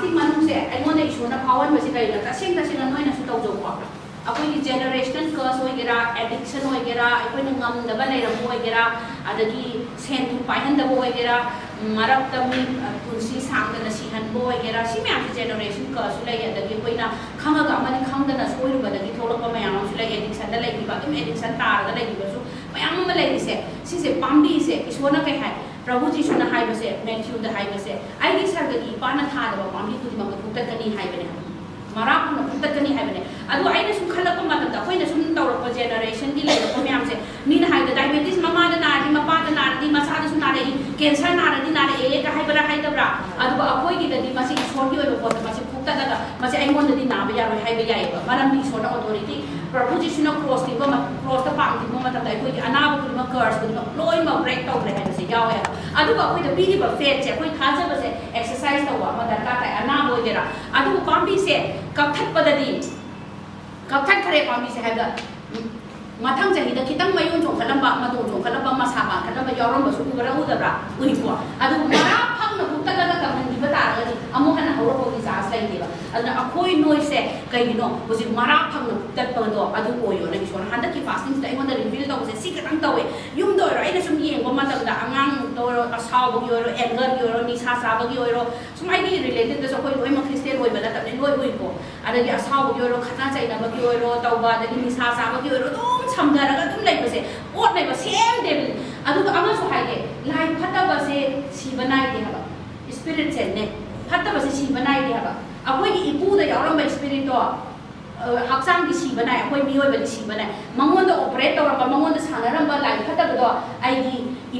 fasting manung se ai mon isu na phawan ba si kai la ta sing ta sing noi na su tau jo ko ꯑꯩꯈꯣꯏꯒꯤ ꯖꯦꯅꯦꯔꯦꯁꯅꯦꯜ ꯀꯔꯁ ꯑꯣꯏꯒꯦꯔꯥ addiction ꯑꯣꯏꯒꯦꯔꯥ ꯑꯩꯈꯣꯏꯅ ꯉꯝꯗꯕ ꯂꯩꯔꯝꯕ ꯑꯣꯏꯒꯦꯔꯥ ꯑꯗꯒꯤ ꯁꯦꯟ ꯊꯨꯝ ꯄꯥꯏꯍꯟꯗꯕ ꯑꯣꯏꯒꯦꯔꯥ ꯃꯔꯛꯇ ꯃꯤ ꯄꯨꯟꯁꯤ ꯁꯥꯡꯗꯅ ꯁꯤꯍꯟꯕ ꯑꯣꯏꯒꯦꯔꯥ ꯁꯤ ꯃꯌꯥꯝꯁꯤ ꯖꯦꯅꯦꯔꯦꯁꯟ ꯀꯔꯁꯨ ꯂꯩ ꯑꯗꯒꯤ ꯑꯩꯈꯣꯏꯅ ꯈꯪꯉꯒ ꯑꯃꯗꯤ ꯈꯪꯗꯅ ꯁꯣꯏꯔꯨꯕꯗꯒꯤ ꯊꯣꯛꯂꯛꯄ ꯃꯌꯥꯝ ꯑꯃꯁꯨ ꯂꯩ ꯑꯦꯗꯤꯛꯁꯟꯗ ꯂꯩꯈꯤꯕ ꯑꯗꯨꯝ ꯑꯦꯗꯤꯛꯁꯟ ꯇꯥꯔꯒ ꯂꯩꯈꯤꯕꯁꯨ ꯃꯌꯥꯝ प्रभु जीशुना हाइबसे मैथ्यूद हाइबसे आई सरगदी पाना थादब पामी खुदिमक भुक्तकनी हाइबने मरापुन भुक्तकनी अदो आइने सुम खलप तौर को जेनरेशन दी लेको म्याम से निन हाइ द डायबिटीज़ ममा द नारदी मपा की ओइबो पोत मसी फुक्ता दगा मसी आइमोन ददी अनाब को कर्स को म ब्रेक तौ रे हाइ से से एक्सरसाइज तवा म अनाब ओइदेरा अदो पाम से कथक कथत खरे पाम्बी से है मथंग चहीदा खितंग मयून जोंखलंबा मदो जोंखलंबा मसाबा खलंबा यावरंबा सु उबरा उदबरा उइको अदु मरा फंगना बुतगला कमन तारगदी अमुक हना हौरबोगी चास लैदेबा अदुना अखोई नोइसे कइनो हुजि मरा फंगना तत्पदो अदु ओयो न इशोर हंदा की फास्टिंग sta अइमोंदा रिवील तौसे सि खतंग तौवे युम दो रो आइना सुम येंगो मतमदा अंगांग तोरो असावगी ओरो एंगर की ओरो निसा असावगी ओरो खतना चाइनाबगी ओरो तौबा devil adu ama so haige lai phata base si banai de haba spirit sen ne phata base si banai de haba akoi gi ipu da yaram ba spirit to hakchang mi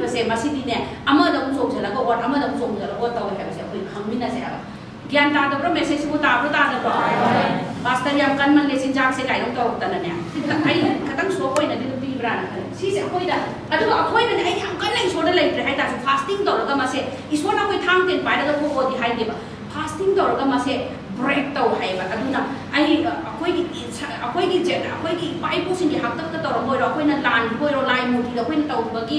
ba se ma si di ne ama da mu so chala ko ot ama da mu so chala ko ta wa ha ba se akoi khang mi na se ha ज्ञान तादब्रो message को ताब्रो तादब्रो pastor याम कन मन लेसिन जाक से gyno तो तन ने आई खतंग सो कोई नदी पी ब्रान सी से कोई दा अदु अखोई ने आई हम कन नहीं सोडा लेट्रे हाय ता फास्टिंग तो रगा मासे इसोना कोई थांग तेन पाइदा को को दी हाय देबा फास्टिंग तो रगा मासे ब्रेक तो हाय बा अदुना आई अखोई की अखोई की जे अखोई की पाइ पोसिन की हक तक तो रमोय रो अखोई ना लान बोय रो लाइ मुठी रो अखोई तो बगी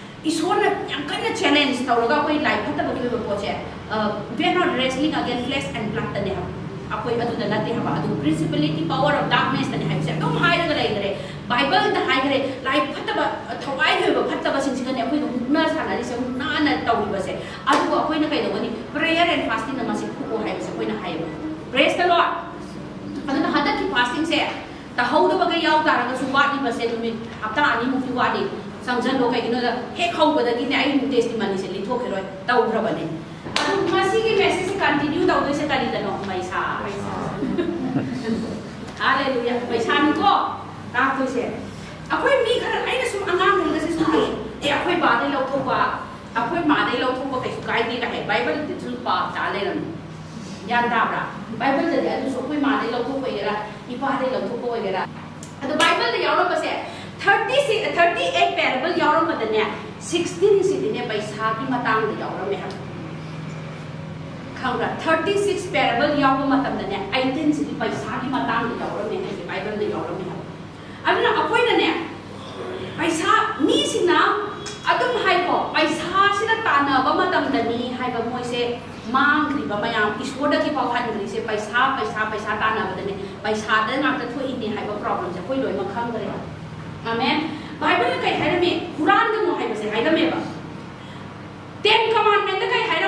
ईश्वर ने यंकन ने चैलेंज तौरगा कोई life we are not wrestling again flesh and blood तने प्रिंसिपलिटी पावर ऑफ़ डार्कनेस तने हम से तो हाय बाइबल द लाइफ थवाई से मुना न से कई दवनी प्रेयर एंड फास्टिंग से कोई न हाय प्रेज द लॉर्ड अदु हत की फास्टिंग से तहौद बगे याव आनी मुफी वादी समझलो कहीं हे खौबदी आई नोटिस से लिथोखेरो तौरबने मैसेज से कंटिन्यू तौदे से करीदनो पैसा हालेलुया पैसा निको तातो से अखोय मी खर आइना सुम अंगाम नंग से सुम ए अखोय बादे लौथोबा अखोय मादे लौथोबा कैसु काइदे बाइबल बाइबल कोई इपादे लौथोबा Bible thirty thirty eight parable यावरमदने sixteen सिदने पैसागी मतांग यावरमे थर्टी सिक्स पैरेबल यावब मतमदने एटीन सिदी पैसागी मतांग है बाइबल पैसा मी सिना अदम हाइको पैसा सिना तानाब मतमदनी हाइबा मोइसे मांग्रीब मयाम पैसा पैसा पैसा तानाबदने पैसा दनाक्त थोइने प्रॉब्लम से कोइ लोइमा खंगरे Amen. Bible kai hai me Quran ke mo hai bese hai ga ba. Ten commandment kai hai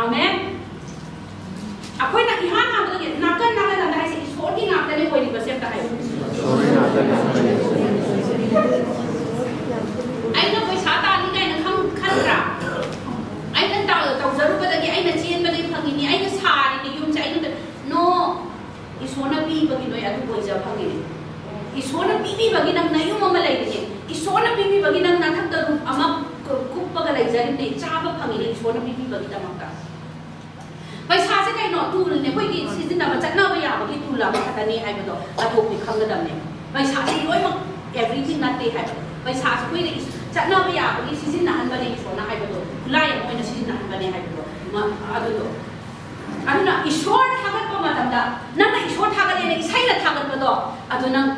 आमेन अखोना इहान नाम लगे नाकन नाकन नाम है ईश्वर की नाम तने कोई बस एक है आई ना कोई साता नहीं का ना खम खतरा आई ना ताव ताव ज़रूर पता कि आई ना चेन में नहीं फंगी नहीं आई ना सारी नहीं यूँ चाहिए ना नो ईश्वर ना भी बगी नो या तो कोई जा फंगी ईश्वर ना भी भी बगी ना नहीं यूँ मम्मा लगी ईश्वर ना भी भी बगी ना ना थक तरुम अमा कुप्पा का लगी जारी नहीं चाबा फंगी ईश्वर ना भी भी बगी तमाम ꯈꯛꯇꯅꯤ ꯍꯥꯏꯕꯗꯣ ꯑꯇꯣꯞꯄꯤ ꯈꯪꯒꯗꯕꯅꯦ ꯄꯩꯁꯥꯁꯦ ꯂꯣꯏꯅꯃꯛ ꯑꯦꯚ꯭ꯔꯤꯊꯤꯡ ꯅꯠꯇꯦ ꯍꯥꯏꯕ ꯄꯩꯁꯥꯁꯦ ꯑꯩꯈꯣꯏꯅ ꯆꯠꯅꯕ ꯌꯥꯕꯒꯤ ꯁꯤꯖꯤꯟꯅꯍꯟꯕꯅꯦ ꯏꯁꯣꯔꯅ ꯍꯥꯏꯕꯗꯣ ꯈꯨꯠꯂꯥꯏ ꯑꯃ ꯑꯣꯏꯅ ꯁꯤꯖꯤꯟꯅꯍꯟꯕꯅꯦ ꯍꯥꯏꯕꯗꯣ ꯑꯗꯨꯗꯣ ꯑꯗꯨꯅ ꯏꯁꯣꯔ ꯊꯥꯒꯠꯄ ꯃꯇꯝꯗ ꯅꯪꯅ ꯏꯁꯣꯔ ꯊꯥꯒꯠꯂꯦꯅ ꯏꯁꯩꯅ ꯊꯥꯒꯠꯄꯗꯣ ꯑꯗꯨ ꯅꯪ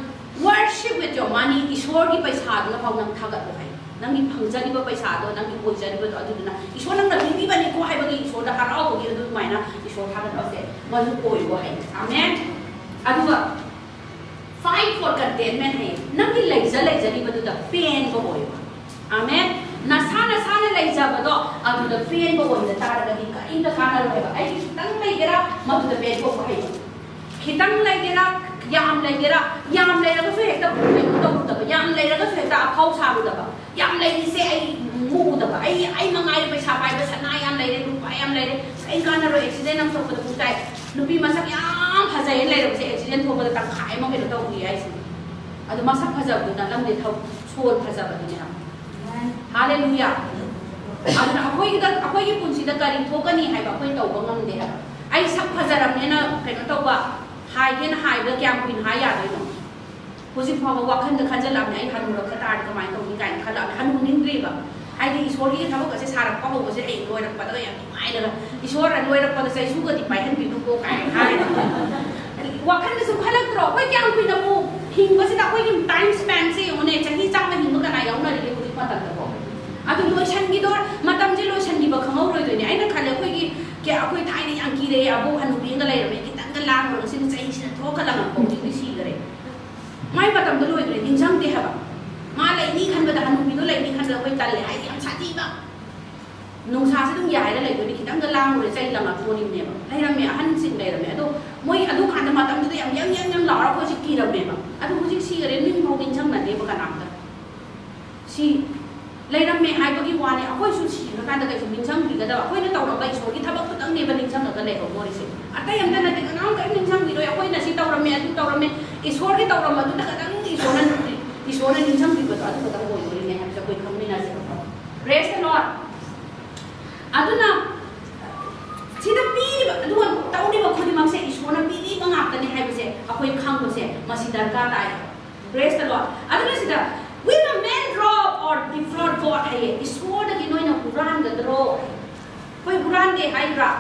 ꯋꯔship with your money ꯏꯁꯣꯔꯒꯤ ꯄꯩꯁꯥꯗꯨꯅ ꯐꯥꯎ ꯅꯪ ꯊꯥꯒꯠꯂꯣ ꯍꯥꯏ ꯅꯪꯒꯤ ꯐꯪꯖꯔꯤꯕ ꯄꯩꯁꯥꯗꯣ ꯅꯪꯒꯤ ꯑꯣꯏꯖꯔꯤꯕꯗꯣ ꯑꯗꯨꯗꯨꯅ ꯏꯁꯣꯔ ꯅꯪꯅ ꯄꯤꯕꯤꯕꯅꯤꯀꯣ ꯍꯥꯏꯕꯒꯤ ꯏꯁꯣꯔꯗ ꯍꯔꯥꯎꯕꯒꯤ ꯑꯗꯨꯃꯥꯏꯅ ꯏꯁꯣꯔ ꯊꯥꯒꯠꯄꯁꯦ ꯃꯗꯨ ꯑꯣꯏꯕ ꯍꯥꯏ ꯑꯃꯦꯟ ꯑꯗꯨꯒ fight for contentment ꯍꯥꯏ ꯅꯪꯒꯤ ꯂꯩꯖ ꯂꯩꯖꯔꯤꯕꯗꯨꯗ ꯄꯦꯟꯕ ꯑꯣꯏꯕ ꯑꯃꯦꯟ ꯅꯁꯥ ꯅꯁꯥꯅ ꯂꯩꯖꯕꯗꯣ ꯑꯗꯨꯗ ꯄꯦꯟꯕ ꯑꯣꯏꯕ ꯇꯥꯔꯒꯗꯤ ꯀꯔꯤꯝꯇ ꯀꯥꯟꯅꯔꯣꯏꯕ ꯑꯩ ꯈꯤꯇꯪ ꯂꯩꯒꯦꯔꯥ ꯃꯗꯨꯗ ꯄꯦꯟꯊꯣꯛꯄ ꯍꯩꯕ ꯈꯤꯇꯪ ꯂꯩꯒꯦꯔꯥ ꯌꯥꯝ ꯂꯩꯒꯦꯔꯥ ꯌꯥꯝ ꯂꯩꯔꯒꯁꯨ ꯍꯦꯛꯇ ꯀꯩꯅꯣ ꯇꯧꯔꯨꯗꯕ ꯌꯥꯝ ꯂꯩꯔꯒꯁꯨ ꯍꯦꯛꯇ ꯑꯐꯥꯎ ꯁꯥꯔꯨꯗꯕ ꯌꯥꯝ ꯂꯩꯔꯤꯁꯦ ꯑꯩ ꯃꯨꯗꯕ ꯑꯩ ꯑꯩ ꯃꯉꯥꯏꯔꯦ ꯄꯩꯁꯥ ꯄꯥꯏꯕ ꯁꯅꯥ ꯌꯥꯝ ꯂꯩꯔꯦ ꯂꯨꯄꯥ ꯌꯥꯝ ꯂꯩꯔꯦ ꯀꯩ ꯀꯥꯟꯅꯔꯣꯏ ꯑꯦꯛꯁꯤꯗꯦꯟ ꯑꯃ ꯊꯣꯛꯄꯗ ꯄꯨꯡ ꯇꯥꯏ ꯅꯨꯄꯤ ꯃꯁꯛ ꯌꯥꯝ ꯐꯖꯩ ꯂꯩꯔꯕꯁꯦ ꯑꯦꯛꯁꯤꯗꯦꯟ ꯊꯣꯛꯄꯗ ꯇꯪꯈꯥꯏ ꯑꯃ ꯀꯩꯅꯣ ꯇꯧꯈꯤ ꯍꯥꯏꯁꯦ ꯑꯗꯨ ꯃꯁꯛ ꯐꯖꯕꯗꯨꯅ ꯂꯝꯗꯤ ꯁꯣꯜ ꯐꯖꯕꯗꯨꯅꯦ ꯍꯥꯂꯦꯂꯨꯌꯥ ꯑꯗꯨꯅ ꯑꯩꯈꯣꯏꯒꯤꯗ ꯑꯩꯈꯣꯏꯒꯤ ꯄꯨꯟꯁꯤꯗ ꯀꯔꯤ ꯊꯣꯛꯀꯅꯤ ꯍꯥꯏꯕ ꯑꯩꯈꯣꯏ ꯇꯧꯕ ꯉꯝꯗꯦ ꯍꯥꯏꯕ ꯑꯩ ꯁꯛ ꯐꯖꯔꯕꯅꯤꯅ ꯀꯩꯅꯣ ꯇꯧꯕ ꯍꯥꯏꯒꯦꯅ ꯍꯥꯏꯕꯗ ꯀꯌꯥꯝ ꯀꯨꯏꯅ ꯍꯥꯏ ꯌꯥꯗꯣꯏꯅꯣ ꯍꯧꯖꯤꯛ ꯐꯥꯎꯕ ꯋꯥꯈꯟꯗ ꯈꯟꯖꯜꯂꯛꯑꯕꯅꯤ ꯑꯩ ꯍꯟꯅꯨꯔꯛꯄ ꯇꯥꯔꯗꯤ ꯀꯃꯥꯏꯅ ꯇꯧꯅꯤ ꯀꯥꯏꯅ ꯈꯜꯂꯛꯑꯕꯅꯤ ꯍꯟꯅꯨꯅꯤꯡꯗ꯭ꯔꯤꯕ ꯍꯥꯏꯗꯤ ꯏꯁꯣꯔꯒꯤ ꯊꯕꯛ ꯑꯁꯦ ꯁꯥꯔꯛꯄ ꯍꯧꯕꯁꯦ ꯑꯩ ꯂꯣꯏꯔꯛꯄꯗ ꯌꯥꯝ ꯀꯥꯏꯅꯒ ꯏꯁꯣꯔꯅ ꯅꯣꯏꯔ ꯄꯗꯁꯦ ꯏꯁꯨꯒꯗꯤ ꯄꯥꯏꯍꯟꯕꯤꯅꯨꯀꯣ ꯀꯥꯏ ꯍꯥꯏꯔꯒ ꯋꯥꯈꯜꯗꯁꯨ ꯈꯜꯂꯛꯇ꯭ꯔꯣ ꯑꯩꯈꯣꯏ ꯀꯌꯥꯝ ꯀꯨꯏꯅ ꯑꯃꯨꯛ ꯍꯤꯡꯕꯁꯤꯗ ꯑꯩꯈꯣꯏꯒꯤ ꯇꯥꯏꯝ ꯁ꯭ꯄꯦꯟꯁꯦ ꯌꯦꯡꯉꯨꯅꯦ ꯆꯍꯤ ꯆꯥꯝꯃ ꯍꯤꯡꯕ ꯀꯅꯥ ꯌꯥꯎꯅꯔꯤꯒꯦ ꯍꯧꯖꯤꯛ ꯃꯇꯝꯗꯀꯣ ꯑꯗꯨ ꯂꯣꯏꯁꯟꯈꯤꯗꯣ ꯃꯇꯝꯁꯦ ꯂꯣꯏꯁꯟꯈꯤꯕ ꯈꯪꯍꯧꯔꯣꯏꯗꯣꯏꯅꯦ ꯑꯩꯅ ꯈꯜꯂꯦ ꯑꯩꯈꯣꯏꯒꯤ ꯑꯩꯈꯣꯏ ꯊꯥꯏꯅ ꯌꯥꯝ ꯀꯤꯔꯛꯑꯦ ꯑꯕꯣꯛ ꯍꯅꯨꯕꯤ ꯑꯃꯒ ꯂꯩꯔꯝꯃꯦ ꯈꯤꯇꯪꯒ ꯂꯥꯡꯈ꯭ꯔꯕ ꯁꯤꯅ ꯆꯍꯤꯁꯤꯅ ꯊꯣꯛꯀꯠꯂꯝꯃꯛꯄ ꯍꯧꯖꯤꯛꯇꯤ ꯁꯤꯈꯔꯦ ꯃꯥꯏ ꯃꯇꯝꯗꯣ ꯂꯣꯏꯈ꯭ꯔꯦ ꯅꯤꯡꯁꯤꯡꯗꯦ ꯍꯥꯏꯕ ꯃꯥ ꯂꯩꯅꯤ ꯈꯟꯕꯗ ꯍꯅꯨꯕꯤꯗꯣ ꯂꯩꯅꯤ ꯈꯟꯕꯗ ꯑꯩꯈꯣꯏ ꯇꯜꯂꯦ ꯍꯥꯏꯗꯤ ꯌꯥꯝ ꯁꯥꯊꯤꯕ नुसा से तुम याय ले लेबो खितंग लांग रे चै लंगा पोनि ने ले रमे अहन सिन ले रमे अदो मोई अदो खान मातम तो यम यम यम यम लारा को सिकी रमे बा अदो हुजि सि रे निम हो दिन छंग ने बका नाम दा सि ले रमे हाय बगी वाने अखोय सु सि का कांदा कै सु निम छंग बिगा दा अखोय ने तौ रमे सो की थबक खतंग ने बनिम छंग का ले हो मोरि से अतै यम तना ते नाम कै निम छंग बिरो अखोय ने सि तौ रमे अदो तौ रमे ईश्वर के तौ रमे अदो दा कदंग ईश्वर ने ईश्वर ने निम छंग बिगा दा अदो कदंग होय मोरि ने हम सब कोई खम ने ना से रेस्ट लॉर्ड अदुना सिदा पीब अदुवा तौदिब खुदि मसे ईश्वरना पीबी मंगाकने हाइबसे अखोय खांगबसे मसि दरकार ताय प्रेज द लॉर्ड अदुना सिदा will a man drop or defraud God haye ईश्वर दगि नोइना कुरान द द्रो कोइ कुरान दे हाइरा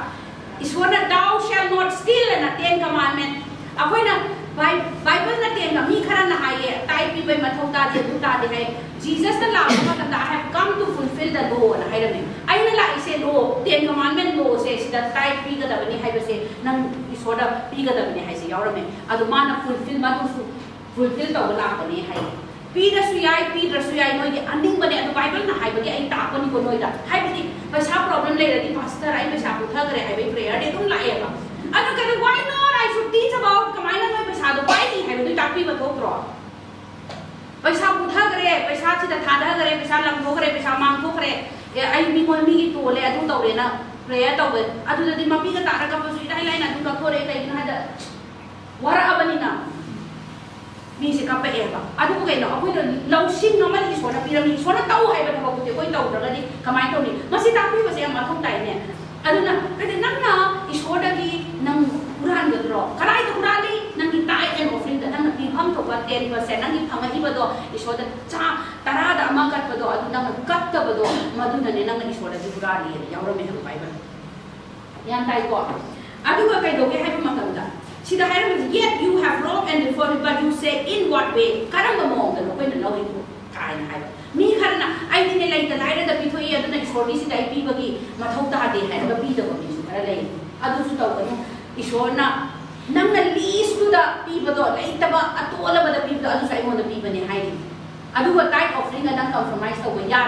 ईश्वर thou shall not steal na ten commandment अखोय ना बाइबल ना तेंगा मी खरा ना हाइए टाइप भी बे मथौता दे बुता दे है जीसस द लाव मत the I come to fulfil the goal हाइरा में गदबनी हाइबसे नंग इसोदा पी गदबनी हाइसे यावरमे अदु माना फुलफिल मदु फुलफिल तौ लापनी हाइ पीदसु याय पीदसु याय अदु पैसा प्रॉब्लम ले रही आई पैसा पुथा करे हाइबे प्रेयर दे तुम लाएगा अदु कदे why not I should teach पैसा दो पैसा पुथा करे पैसा पुथगरे पैसा सिद थादगरे पैसा लंथोगरे पैसा मांगथोगरे ऐ मिमोय मिगी तोले अदु तौरेना प्रेयर तौबे अदु जदि मपी का तारा का पसु इदाई लाइन, अदु कथोरे कई ना हदा वरा अबनिना मी से कपे एबा तौ है बता बकुते कोई तौ रगा दि, कमाई तो तौनी मसी तापी बसे नंग कुरान कराई तो कुरान ꯅꯪꯅ ꯄꯤꯐꯝ ꯊꯣꯛꯄ ꯇꯦꯟ ꯄꯔꯁꯦꯟ ꯅꯪꯒꯤ ꯐꯪꯉꯛꯏꯕꯗꯣ ꯏꯁꯣꯔꯗ ꯆꯥ ꯇꯔꯥꯗ ꯑꯃ ꯀꯠꯄꯗꯣ ꯑꯗꯨ ꯅꯪꯅ ꯀꯠꯇꯕꯗꯣ ꯃꯗꯨꯅꯅꯦ ꯅꯪꯅ ꯏꯁꯣꯔꯗꯗꯤ ꯍꯨꯔꯥꯜꯂꯤꯑꯅ ꯌꯥꯎꯔꯝꯃꯦ ꯍꯥꯏꯕ ꯕꯥꯏꯕꯜ ꯒ꯭ꯌꯥꯟ ꯇꯥꯏꯀꯣ ꯑꯗꯨꯒ ꯀꯩꯗꯧꯒꯦ ꯍꯥꯏꯕ ꯃꯇꯝꯗ ꯁꯤꯗ ꯍꯥꯏꯔꯝꯕꯁꯤ yet you have wrong and deferred but you say in what way ꯀꯔꯝꯕ ꯃꯑꯣꯡꯗꯅꯣ ꯑꯩꯈꯣꯏꯅ ꯂꯧꯔꯤꯕꯣ ꯀꯥꯏꯅ ꯍꯥꯏꯕ ꯃꯤ ꯈꯔꯅ ꯑꯩꯗꯤꯅꯦ ꯂꯩꯇ ꯂꯥꯏꯔꯗ ꯄꯤꯊꯣꯛꯏ ꯑꯗꯨꯅ ꯏꯁꯣꯔꯒꯤꯁꯤꯗ ꯑꯩ ꯄꯤꯕꯒꯤ ꯃꯊꯧ ꯇꯥꯗꯦ ꯍꯥꯏꯔꯒ ꯄꯤꯗꯕ ꯃꯤꯁꯨ ꯈꯔ ꯂꯩ ꯑꯗꯨꯁꯨ ꯇꯧꯒꯅꯨ ꯏꯁꯣꯔꯅ नंग लीस तो द पीब ने हाइ दी अदु व टाइप ऑफरिंग अदन कॉम्प्रोमाइज तो या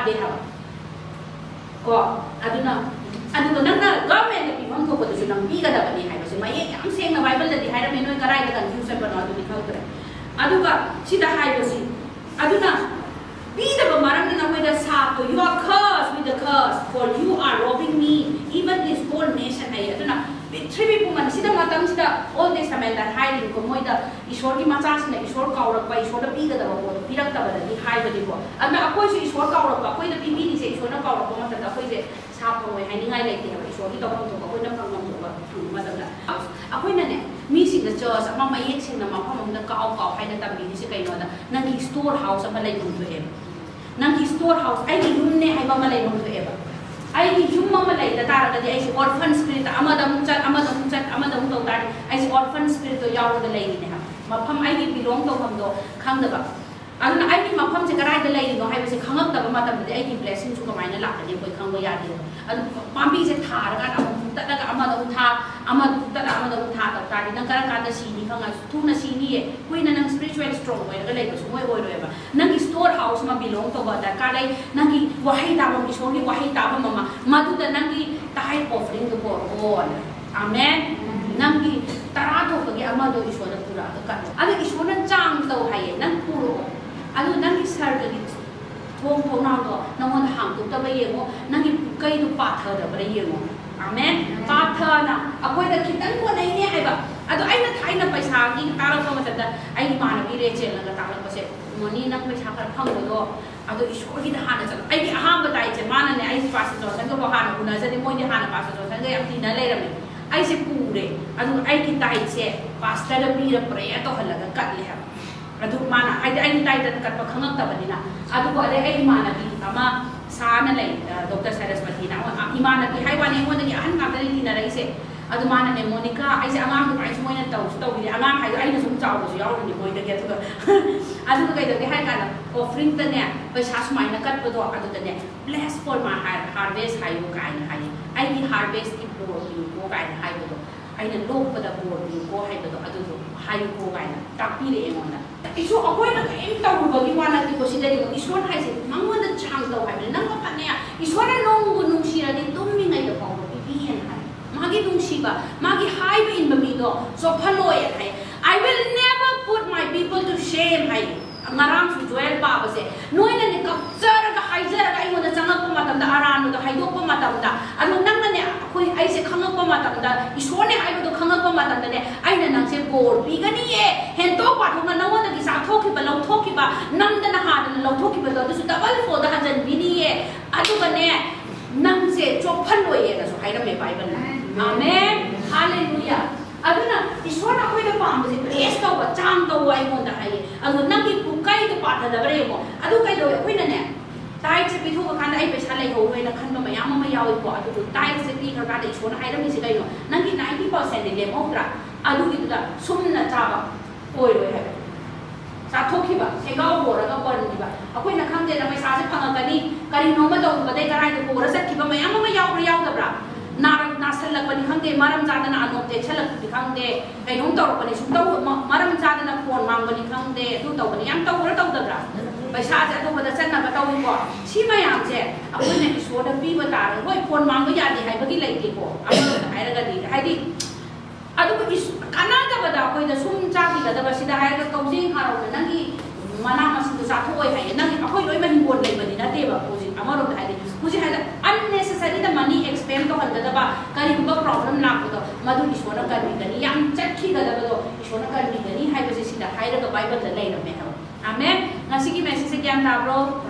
तो नंग गवर्नमेंट ने पीबम को तो नंग पी गदा बने हाइ बसे मये हम सेंग न बाइबल द हाइ रमे नोय कराय द कंफ्यूजन बनो you are cursed with a curse, for you are robbing me, even this whole nation. I don't know. Three पुंग ओल टेस्टमेंट हाइको मोद इसोर की मचासी इसोर कौरप इसोर पीगदब पोद है अकोई कौरप अखोद पीबीसे इसोर कौरप अखोजे है की तौर अखोन फंगम अखोने मीसिंग चर्च अमा मयेक सिंह मफम कहोद स्टोर हाउस स्टोर हाउस यूम लेता ऑर्फन चल orphan spirit to yaw da lai ni ha mafam ai ni belong to kham do khang da ba an ai ni mafam je karai da lai ni no hai se khangak da ba ma ta de ai ni blessing chu kamai na la ka ni koi khang ba ya de an pambi je tha ra ga na ta da ga ama da utha ama ta da ama da utha ta ta ni na kara ka da si ni khanga thu na si ni ye koi na nang spiritual strong wa ga lai ko su moi oi ro ba nang store house ma belong to ba da ka lai nang ki wahai ta ba ki shoni wahai ta ba ma ma tu da nang ki tai offering ko ko Amen. Nanggi ꯇꯔꯥ ꯊꯣꯛꯄꯒꯤ ꯑꯃꯗꯣ ꯏꯁꯣꯔꯗ ꯄꯨꯔꯛꯑꯒ ꯀꯠꯂꯣ ꯑꯗꯣ ꯏꯁꯣꯔꯅ ꯆꯥꯡ ꯇꯧ ꯍꯥꯏꯌꯦ ꯅꯪ ꯄꯨꯔꯛꯑꯣ ꯑꯗꯨ ꯅꯪꯒꯤ ꯁꯔꯒꯒꯤ ꯊꯣꯡ ꯊꯣꯡꯅꯥꯎꯗꯣ ꯅꯪꯉꯣꯟꯗ ꯍꯥꯡꯗꯣꯛꯇꯕ ꯌꯦꯡꯉꯣ ꯅꯪꯒꯤ ꯀꯩꯗꯣ ꯄꯥꯊꯗꯕ꯭ꯔꯥ ꯌꯦꯡꯉꯣ ꯑꯃꯦꯟ ꯄꯥꯊꯅ ꯑꯩꯈꯣꯏꯗ ꯈꯤꯇꯪ ꯀꯣꯟꯅꯩꯅꯦ ꯍꯥꯏꯕ ꯑꯗꯣ ꯑꯩꯅ ꯊꯥꯏꯅ ꯄꯩꯁꯥꯒꯤ ꯇꯥꯔꯛꯄ ꯃꯇꯝꯗ ꯑꯩ ꯏꯃꯥꯟꯅꯕꯤ ꯔꯦꯆꯦꯜꯅꯒ ꯇꯥꯛꯂꯛꯄꯁꯦ ꯃꯣꯅꯤ ꯅꯪ ꯄꯩꯁꯥ ꯈꯔ ꯐꯪꯕꯗꯣ ꯑꯗꯣ ꯏꯁꯣꯔꯒꯤꯗ ꯍꯥꯟꯅ ꯆꯠꯂꯣ ꯑꯩꯒꯤ ꯑꯍꯥꯟꯕ ꯇꯥꯏꯁꯦ ꯃꯥꯅꯅꯦ ꯑꯩ ꯄꯥꯁꯇꯔ ꯖꯣꯟꯁꯟꯒꯕꯨ ꯍꯥꯟꯅ ꯎꯅꯖꯗꯦ ꯃꯣꯏꯗꯤ ꯍꯥꯟꯅ ꯄꯥꯁꯇꯔ ꯖꯣꯟꯁꯟꯒ ꯌꯥꯝ ꯇꯤꯟꯅ ꯂꯩꯔꯝꯃꯦ ꯑꯩꯁꯦ ꯎꯔꯦ ꯑꯗꯨ ꯑꯩꯒꯤ ꯗꯥꯏꯠꯁꯦ ꯄꯥꯁꯇꯔꯗ ꯄꯤꯔ ꯄ꯭ꯔꯦꯌꯔ ꯇꯧꯍꯜꯂꯒ ꯀꯠꯂꯦ ꯍꯥꯏꯕ ꯑꯗꯨ ꯃꯥꯅ ꯍꯥꯏꯗꯤ ꯑꯩꯒꯤ ꯗꯥꯏꯠꯇ ꯀꯠꯄ ꯈꯪꯉꯛꯇꯕꯅꯤꯅ ꯑꯗꯨꯒ ꯑꯗꯩ ꯑꯩ ꯏꯃꯥꯟꯅꯕꯤ ꯑꯃ ꯁꯥꯅ ꯂꯩ ꯗꯣꯛꯇꯔ ꯁꯔꯁꯄꯇꯤꯅ ꯏꯃꯥꯟꯅꯕꯤ ꯍꯥꯏ ꯋꯥꯅꯤ ꯑꯩꯉꯣꯟꯗꯒꯤ ꯑꯍꯟ ꯉꯥꯛꯇꯅꯤ ꯇꯤꯟꯅꯔꯛꯏꯁꯦ ꯑꯗꯨ ꯃꯥꯅꯅꯦ ꯃꯣꯅꯤꯀꯥ ꯑꯩꯁꯦ ꯑꯉꯥꯡ ꯑꯗꯨꯃꯥꯏꯅ ꯃꯣꯏꯅ ꯇꯧꯁꯨ ꯇꯧꯈꯤꯗꯦ ꯑꯉꯥꯡ ꯍꯥꯏꯗꯣ ꯑꯩꯅ ꯁꯨꯝ ꯆꯥꯎꯕꯁꯨ ꯌꯥꯎꯔꯤꯅꯤ ꯃꯣꯏꯗꯒꯤ ꯑꯗꯨꯒ ꯑꯗꯨꯒ ꯀꯩꯗꯧꯒꯦ ꯍꯥꯏ ꯀꯥꯟꯗ ꯑꯣꯐꯔꯤꯡꯗꯅꯦ ꯄꯩꯁꯥ ꯁꯨꯃꯥꯏꯅ ꯀꯠꯄꯗꯣ ꯑꯗꯨꯗꯅꯦ ꯕ꯭ꯂꯦꯁ ꯐꯣꯔ ꯃꯥ ꯍꯥꯔꯚꯦꯁ ꯍꯥꯏꯌꯨ ꯀꯥꯏꯅ ꯍꯥꯏꯌꯦ ꯑꯩꯒꯤ ꯍꯥꯔꯚꯦꯁꯀꯤ ꯄꯣꯔ ꯄꯤꯌꯨꯀꯣ ꯀꯥꯏꯅ ꯍꯥꯏꯕꯗꯣ ꯑꯩꯅ ꯂꯣꯛꯄꯗ ꯕꯣꯔ ꯄꯤꯌꯨꯀꯣ ꯍꯥꯏꯕꯗꯣ ꯑꯗꯨꯗꯣ ꯍꯥꯏꯌꯨꯀꯣ ꯀꯥꯏꯅ ꯇꯥꯛꯄꯤꯔꯛꯑꯦ ꯑꯩꯉꯣꯟꯗ ꯏꯁꯣ ꯑꯩꯈꯣꯏꯅ ꯀꯔꯤꯝ ꯇꯧꯔꯨꯕꯒꯤ ꯋꯥ ꯅꯠꯇꯦꯀꯣ ꯁꯤꯗ ꯌꯦꯡꯉꯣ ꯏꯁꯣꯔ ꯍꯥꯏꯁꯦ ꯃꯉꯣꯟꯗ ꯆꯥꯡ ꯇꯧ ꯍꯥꯏꯕꯅꯤ ꯅꯪ ꯐꯅꯦ ꯏꯁꯣꯔꯅ ꯅꯣꯡꯕꯨ ꯅꯨꯡꯁꯤꯔꯗꯤ ꯇꯨꯝꯃꯤꯉꯩꯗ ꯐꯥꯎꯕ ꯄꯤꯕꯤꯌꯦꯅ ꯍꯥꯏ ꯃꯥꯒꯤ ꯅꯨꯡꯁꯤꯕ ꯃꯥꯒꯤ ꯍꯥꯏꯕ ꯏꯟꯕ ꯃꯤꯗꯣ ꯆꯣꯞꯍꯜꯂꯣꯏꯅ ꯄꯤꯒꯅꯤꯌꯦ ꯍꯦꯟꯇꯣꯛ ꯄꯥꯊꯣꯛꯅ ꯅꯪꯉꯣꯟꯗꯒꯤ ꯆꯥꯊꯣꯛꯈꯤꯕ ꯂꯧꯊꯣꯛꯈꯤꯕ ꯅꯝꯗꯅ ꯍꯥꯗꯅ ꯂꯧꯊꯣꯛꯈꯤꯕꯗꯣ ꯑꯗꯨꯁꯨ ꯗꯕꯜ ꯐꯣꯜꯗ ꯍꯟꯖꯤꯟꯕꯤꯅꯤꯌꯦ ꯑꯗꯨꯒꯅꯦ ꯅꯪꯁꯦ ꯆꯣꯞꯍꯜꯂꯣꯏꯌꯦꯅꯁꯨ ꯍꯥꯏꯔꯝꯃꯦ ꯕꯥꯏꯕꯜꯅ ꯑꯥꯃꯦꯟ से पी कर काले छोन हाय रमी से कहिनो नंगी 90% ने लेम होतरा आलू की तुला सुमना चाबा ओय रोय है साथोखिबा सेगाव बोरगा बनबा अखोय न खंगे न पैसा से फंगकनी करी नोम दौबदे कराय तो बोर सखिबा मयाम म याव यावदब्रा नारक नासलकनी खंगे मरम जादना अनोते छलक खंगे कहिनो तौरपनी सुम तौ मरम जादना फ़ोन मांगनी खंगे तू तौबनी याम तौर तौदब्रा पैसासे अटोपद चन्नब तौको सी मैमसे अखोन ईश्वर पीब तार हई फ़ोन मांग यादे लेको कानाबद अखोद सूम चाबीगदबसीद कौजे हारों नंगी मना मसिंग चाथोई नंग अखोई लोम मनी एक्सपेंड तौहदब करीब प्रॉब्लम लापद मधु ईश्वर कर्मीगनी चटखीगदबद 아멘. ngasi ki message kya ta bro?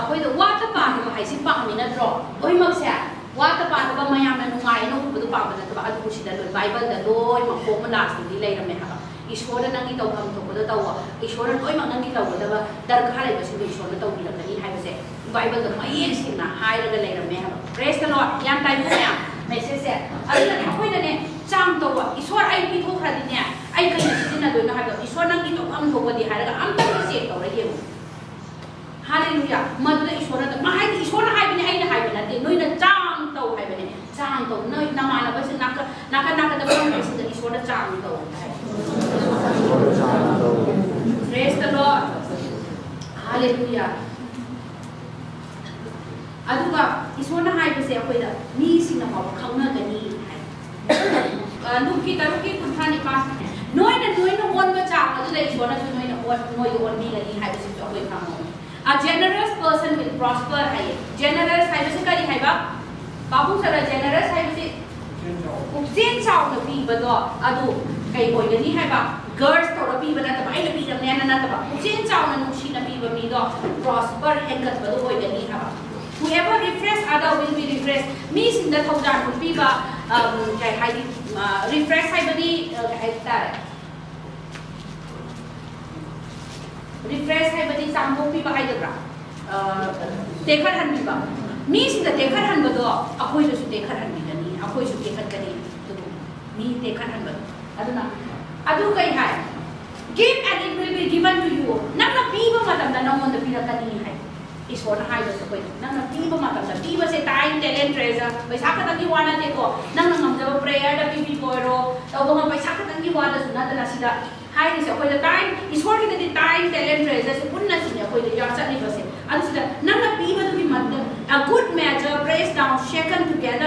akoi do what the pa do hai si pa mi na dro. Oi mak sa. What the pa do ba maya ma nungai no bu do pa ba na ba du si da lo Bible da lo ma ko ma last di lei ra me ha. ईश्वर नंगी तौर हम थोड़ा तौव ईश्वर लोम नंगी तौगदब दरकार है ईश्वर तौरनी है Bible मयें सिंह लेरमे है प्रेस लो याम टाइम मैम मैसेज से चाम तौब kerana ni. ꯑꯩ ꯀꯩꯅ ꯁꯤꯖꯤꯟꯅꯗꯣꯏꯅꯣ ꯍꯥꯏꯕꯗꯣ ꯏꯁꯣꯔ ꯅꯪꯒꯤ ꯇꯧꯐꯝ ꯊꯣꯛꯄꯗꯤ ꯍꯥꯏꯔꯒ ꯑꯝꯇꯪ ꯆꯦꯛ ꯇꯧꯔ ꯌꯦꯡꯉꯨ ꯍꯥꯂꯦꯂꯨꯌꯥ ꯃꯗꯨꯗ ꯏꯁꯣꯔꯅ ꯍꯥꯏꯗꯤ ꯏꯁꯣꯔꯅ ꯍꯥꯏꯕꯅꯤ ꯑꯩꯅ ꯍꯥꯏꯕ ꯅꯠꯇꯦ ꯅꯣꯏꯅ ꯆꯥꯡ ꯇꯧ ꯍꯥꯏꯕꯅꯦ ꯆꯥꯡ ꯇꯧ ꯅꯣꯏ ꯅꯃꯥꯟꯅꯕꯁꯤꯡ ꯅꯥꯀꯟ ꯅꯥꯀꯟ ꯅꯥꯀꯟꯗ ꯐꯝꯕꯁꯤꯡꯗ ꯏꯁꯣꯔꯅ ꯆꯥꯡ ꯇꯧ Praise the Lord. Hallelujah. ꯑꯗꯨꯒ ꯏꯁꯣꯔꯅ ꯍꯥꯏꯕꯁꯦ ꯑꯩꯈꯣꯏꯗ ꯃꯤꯁꯤꯡꯅ ꯐꯥꯎꯕ ꯈꯪꯅꯒꯅꯤ ꯍꯥꯏ ꯂꯨꯞꯀꯤ ꯇꯔꯨꯛꯀꯤ ꯀꯨꯟꯊ꯭ꯔꯥ ꯅꯤꯄꯥꯟ नोइना नोइना ओन बचा अदुदा ईश्वर न नोइना ओन नोइ ओन मी गनी हाइबसे अखोइ खंगो A generous person will prosper hai. Generous hai basi kari hai ba? Babu sara generous hai basi उपजेन चाव न पी बदो अदु कई होय Ghani hai ba? Girls to ra pी बना तब आई पी रम ने ना तब उपजेन चाव न नुशी न पी ब मी दो prosper hengat बदो होय गनी ha ba. Whoever refresh other will be refreshed. Me sin da thau jan pí ba kai hai refresh hai bani kai ta refresh है बदी सांगो पी बाहाय दब्रा तेखर हन बिबा मी सिंदा तेखर हन बदो। अखोय दसु तेखर हन बिदनी अखोय सु तेखर कनी तो मी तेखर हन बद। अदुना अदु कई हाय give and it will be given to you. nang na piba matam na nang onda pira kani hai ईश्वर हाय बस कोई। नंग पीब मतलब दा से टाइम टैलेंट ट्रेजर पैसा का तंगी वाना ते को नंग नंग जब प्रेयर दा पीबी कोरो तो वो पैसा का तंगी वाना सुना दा सिदा हाई से कोई दा टाइम दा ट्रेजर से पुन्ना सिने कोई दा यार चली बसे अद सिदा नंग पीब तो भी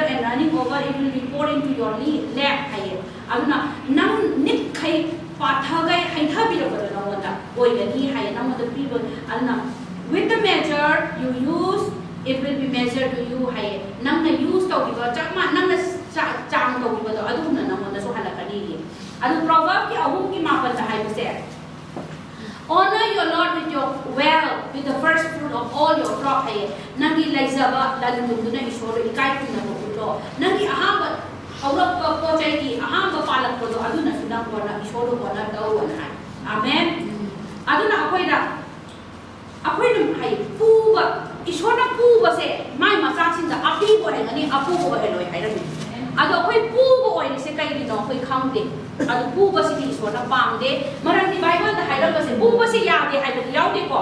and running over it will be poured into your lap हाय अदुना नंग निक खाई पाथागै the measure you use it will be measured to you hay nang use tau bi chak ma nang na chang tau bi do adu na nang na so hala kani ni adu proverb ki ahum ki ma pa hai se honor your lord with your well with the first fruit of all your crop hay nangi laizaba lalung duna ishoro ikai kuna ko lo nangi ahamba awrak ko ko chai ki ahamba palak ko do aduna suna ko na ishoro ko na do wa na amen aduna akoi da akoi num hai puba ishona puba se mai macha sin da api ko hai ngani apu ko hai loi hai ra ni ado akoi puba oi ni se kai ni no akoi khang de ado puba se ni ishona pam de marang ni bible da hai ra ko se puba se ya de hai ko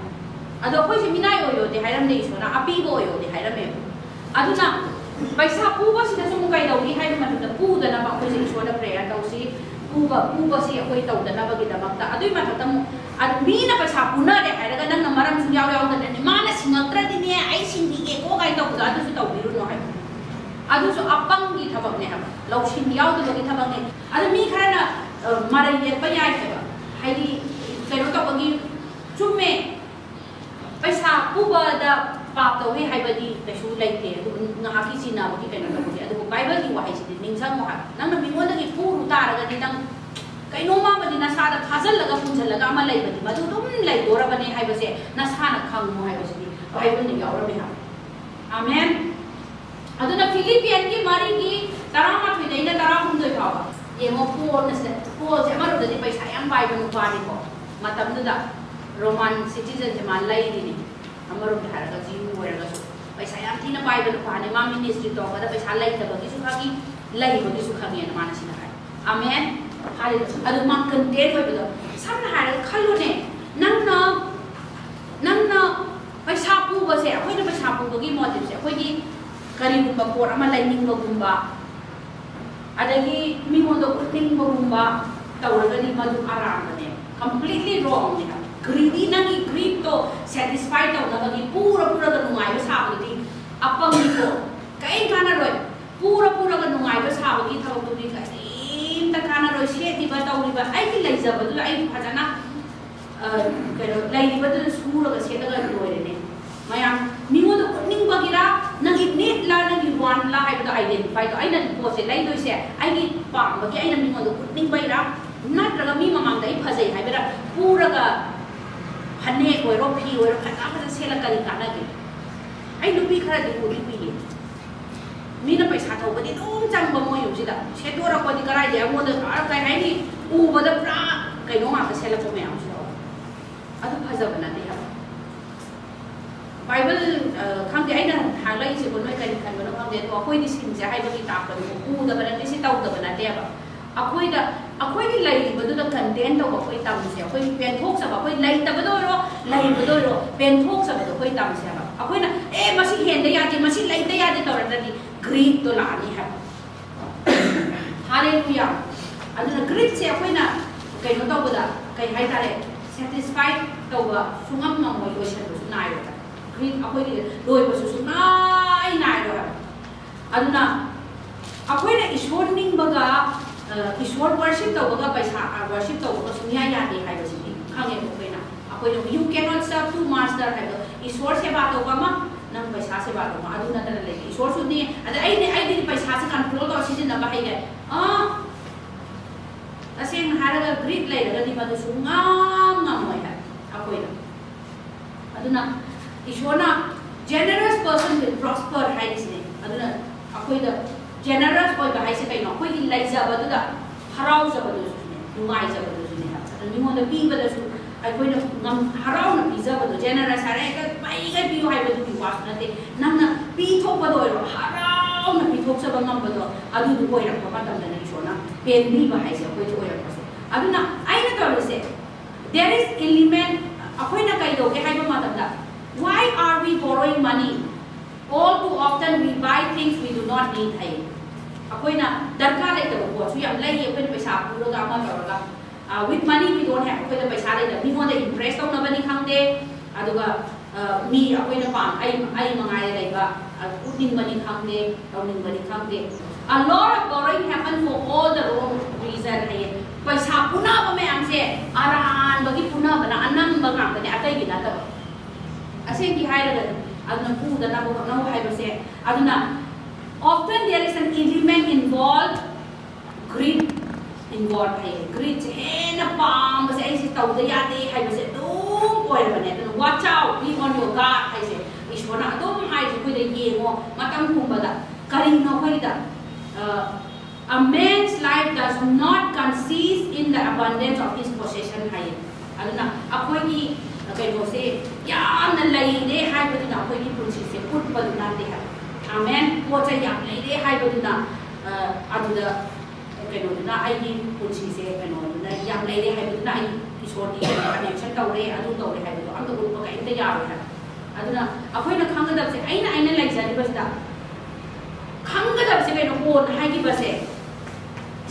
अदो अखोइसे मिनाय ओयोदे हाइरमदे पैसा पूबा सिदा सुमु काई दौगी high मतदा पूदना बा अखोइसे इसोना prayer दौसी पूबा पूबा सि अखोइ दौदना बगि दमक्ता अदुइ मतदा हम लौसिन याव ꯄꯩꯁꯥ ꯄꯨꯕꯗ ꯄꯥꯞ ꯇꯧꯋꯤ ꯍꯥꯏꯕꯗꯤ ꯀꯩꯁꯨ ꯂꯩꯇꯦ ꯑꯗꯨꯕꯨ ꯉꯥꯏꯍꯥꯛꯀꯤ ꯆꯤꯟꯅꯕꯒꯤ ꯀꯩꯅꯣ ꯇꯧꯕꯁꯦ ꯑꯗꯨꯕꯨ ꯕꯥꯏꯕꯜꯒꯤ ꯋꯥꯍꯩꯁꯤꯗꯤ ꯅꯤꯡꯁꯤꯡꯉꯣ ꯍꯥꯏꯕ ꯅꯪꯅ ꯃꯤꯉꯣꯟꯗꯒꯤ ꯄꯨꯔꯨ ꯇꯥꯔꯒꯗꯤ ꯅꯪ ꯀꯩꯅꯣꯝꯃ ꯑꯃꯗꯤ ꯅꯁꯥꯗ ꯐꯥꯖꯤꯜꯂꯒ ꯄꯨꯟꯁꯤꯜꯂꯒ ꯑꯃ ꯂꯩꯕꯗꯤ ꯃꯗꯨ ꯑꯗꯨꯝ ꯂꯩꯗꯣꯔꯕꯅꯦ ꯍꯥꯏꯕꯁꯦ ꯅꯁꯥꯅ ꯈꯪꯉꯨ ꯍꯥꯏꯕꯁꯤꯗꯤ ꯕꯥꯏꯕꯜꯗ ꯌꯥꯎꯔꯝꯃꯦ ꯍꯥꯏꯕ ꯑꯥꯃꯦꯟ ꯑꯗꯨꯅ ꯐꯤꯂꯤꯄꯤꯌꯟꯒꯤ ꯃꯔꯤꯒꯤ ꯇꯔꯥꯃꯥꯊꯣꯏꯗꯩꯅ ꯇꯔꯥꯍꯨꯝꯗꯣꯏ ꯐꯥꯎꯕ ꯌꯦꯡꯉꯣ ꯄꯣꯜꯅ ꯁꯤꯗ ꯄꯣꯜꯁꯦ ꯑꯃꯔꯣꯝꯗꯗꯤ ꯄꯩꯁꯥ ꯌꯥꯝ ꯄꯥꯏꯕ ꯅꯨꯄꯥꯅꯤꯀꯣ ꯃꯇꯝꯗꯨꯗ Roman citizen से मान लाइनी अमरुम जीव होरगा पैसा याम थी ना पाइबल तो पाने। माँ मिनिस्ट्री तो पैसा लाई तब की सुखा की। लाई बगी सुखा है आमेन हाल अदु माँ कंटेंट हाल ने। पैसा पुबो से अखोय पैसा पुबो की मोटिव से। अखोय की करीब बा पोर अमा लाइनिंग मी तौरगनी मधु आराम completely greedy na ni greed to satisfied taw na gi pura pura ga nungai ba sa ba di apa ni ko kai kana roi pura pura ga nungai ba sa ba gi taw to gi kai ta kana roi she di ba taw ri ba ai ki lai za ba du ai pha jana pero lai di ba tu su ro ga she ta ga roi ne maya ni mo do ning ba gi ra na gi ne la na gi wan la ai ba identify to ai na po se lai do se ai gi pa ba ki ai na ni mo do ning ba ra นัดระมีมามางได้พะใจหายไปละปูระกะ ni si tau da ba na te ba akoi da akoi di lai ba du da content to akoi tam si akoi pen thok sa ba akoi lai ta ba do ro lai ba do ro pen thok sa e ba da kai hai ta le satisfied to ba sungam ma mo lo ईश्वर worship तो पैसा और worship तो है बच्ची खाने you can not serve two master है तो ईश्वर से बात पैसा सेवा बात होगा आधुन अंदर पैसा से कंट्रोल तो अच्छी से ना बाहर है आप कोई ना अधुन पर्सन विल प्रॉस्पर है इसने generous oiba haise kai no koi ki lai jaba du da harau jaba du ne nungai jaba du ne ha ni mo da piba da su ai koi na ngam harau na pizza ba du generous are ka pai ga piu hai ba du ki was na te nam na pi thok ba do ro harau na pi thok sa ba ngam ba do adu du koi ra ko ma tam da ni so na pen ni ba haise koi to oi ra so adu na ai na to se there is element akoi na kai do ke hai ba ma tam da why are we borrowing money all too often we buy things we do ba ngam ta ne atai gi na ta. asengki hairaga aduna puda na bo na hai base aduna often there is an element involved grit involved hai grit hen pam ba se ai tau da ya de hai ba se dum oi ba ne watch out be on your guard hai se ishwana dum hai ji koi da ye mo matam khum ba da kari no koi da a man's life does not consist in the abundance of his possession hai aduna akoi ki kai bo se ya na lai de hai ba da akoi ki punsi se put ba na de hai ꯑꯥꯃꯦꯟ ꯄꯣꯠ ꯆꯩ ꯌꯥꯝ ꯂꯩꯔꯦ ꯍꯥꯏꯕꯗꯨꯅ ꯑꯗꯨꯗ ꯀꯩꯅꯣꯗꯨꯅ ꯑꯩꯒꯤ ꯄꯨꯟꯁꯤꯁꯦ ꯀꯩꯅꯣꯗꯨꯅ ꯌꯥꯝ ꯂꯩꯔꯦ ꯍꯥꯏꯕꯗꯨꯅ ꯑꯩ ꯏꯁꯣꯔꯒꯤ ꯀꯅꯦꯛꯁꯟ ꯇꯧꯔꯦ ꯑꯗꯨ ꯇꯧꯔꯦ ꯍꯥꯏꯕꯗꯣ ꯑꯝꯇ ꯎꯠꯄ ꯀꯩꯝꯇ ꯌꯥꯔꯣꯏ ꯍꯥꯏꯕ ꯑꯗꯨꯅ ꯑꯩꯈꯣꯏꯅ ꯈꯪꯒꯗꯕꯁꯦ ꯑꯩꯅ ꯑꯩꯅ ꯂꯩꯖꯔꯤꯕꯁꯤꯗ ꯈꯪꯒꯗꯕꯁꯦ ꯀꯩꯅꯣ ꯀꯣꯟ ꯍꯥꯏꯈꯤꯕꯁꯦ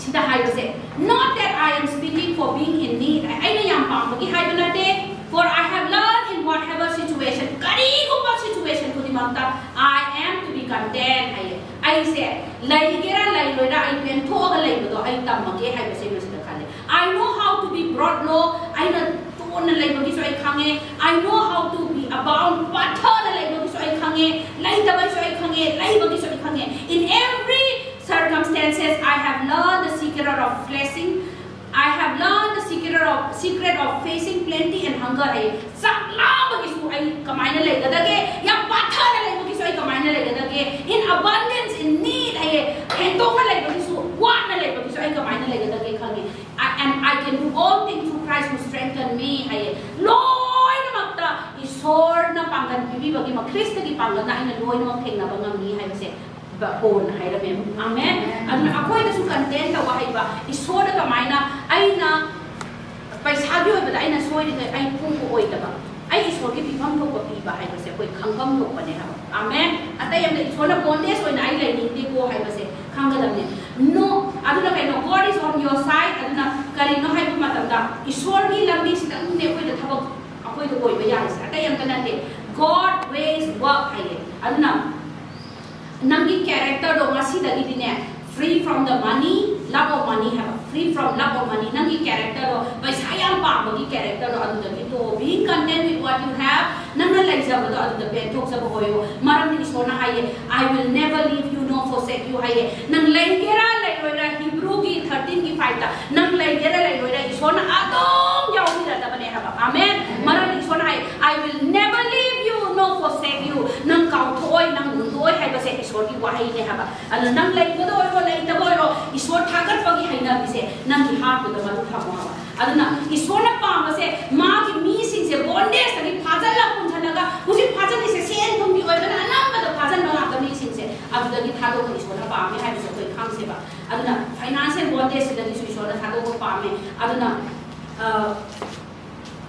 sida haibase not that i am speaking for being in need aina yam pambagi haiba nate for i have learned in whatever situation kari gumba situation kudi mamta i am to be content ai ai se lai gera lai loira ai pen tho ga lai do ai tamage haibase masida khale. I know how to be brought low aina ton na lai bagi so ai khange. I know how to be abound patha na lai bagi so ai khange. Lai da bai so ai khange lai bagi so ai khange. In every circumstances, I have learned the secret of blessing. I have learned the secret of secret of facing plenty and hunger hai. Saklam ki su ai kamaina le gada ke ya pathar le ki su ai kamaina le gada ke in abundance in need hai. Hento ka le ki su I na le ki I am kamaina le gada ke. And I can do all things through Christ who strengthens me hai. Loi na magta isor na pangan bibi bagi ma Christ ki pangan na ina loi na magtheng na bangam ni hai se. Bone ꯍꯥꯏꯔꯝꯃꯦ amen ꯑꯗꯨꯅ ꯑꯩꯈꯣꯏꯗꯁꯨ content ꯇꯧꯕ ꯍꯩꯕ ꯏꯁꯣꯔꯗ ꯀꯃꯥꯏꯅ ꯑꯩꯅ ꯄꯩꯁꯥꯒꯤ ꯑꯣꯏꯕꯗ ꯑꯩꯅ ꯁꯣꯏꯔꯤꯉꯩ ꯑꯩ ꯄꯨꯕ ꯑꯣꯏꯗꯕ ꯑꯩ ꯏꯁꯣꯔꯒꯤ ꯄꯤꯐꯝ ꯊꯣꯛꯄ ꯄꯤꯕ ꯍꯥꯏꯕꯁꯦ ꯑꯩꯈꯣꯏ ꯈꯪꯐꯝ ꯊꯣꯛꯄꯅꯦ ꯍꯥꯏꯕ ꯑꯃꯦꯟ ꯑꯇꯩ ꯑꯃꯗ ꯏꯁꯣꯔꯅ ꯕꯣꯟꯗꯦꯖ ꯑꯣꯏꯅ ꯑꯩ ꯂꯩꯅꯤꯡꯗꯦꯀꯣ ꯍꯥꯏꯕꯁꯦ ꯈꯪꯒꯗꯕꯅꯦ ꯅꯣ ꯑꯗꯨꯅ ꯀꯩꯅꯣ God is on your side ꯑꯗꯨꯅ ꯀꯔꯤꯅꯣ ꯍꯥꯏꯕ ꯃꯇꯝꯗ ꯏꯁꯣꯔꯒꯤ ꯂꯝꯕꯤꯁꯤꯗꯪꯅꯦ ꯑꯩꯈꯣꯏꯗ ꯊꯕꯛ ꯑꯩꯈꯣꯏꯗ ꯑꯣꯏꯕ ꯌꯥꯔꯤꯁꯦ ꯑꯇꯩ ꯑꯝꯇ ꯅꯠꯇꯦ ꯒꯣꯗ ꯋꯦꯁ ꯋꯥꯛ ꯍꯥꯏꯌꯦ ꯑꯗꯨꯅ namgi character do ngasi dagi dine free from the money love of money have free from love of money namgi character do paisa yam pa bagi character do adu dagi to be content with what you have namna lai jab do adu be thok sab hoyo maram ni sona haiye i will never leave you no forsake you haiye nang lai gera lai loira hebrew ki 13 ki 5 ta nang lai gera lai loira sona adom yaumi da bane have amen maram ni sona hai i will never leave you nor forsake you nang kau thoi nang mun thoi hai ba se isor ki wahai ne ha ba nang lai ko do ro lai ta bo ro isor thagat pagi hai na bi se nang ki ko da ma tha mo ha aduna isor na pa ma ma ki mi sing se bonde sa ki phajal la kun thana ga husi phajal se sen thum bi oi ba na ma da phajal ma ga mi sing se adu da ki tha ko isor na pa me hai bi se ko kham se ba aduna financial bonde se da isor na tha ko pa me aduna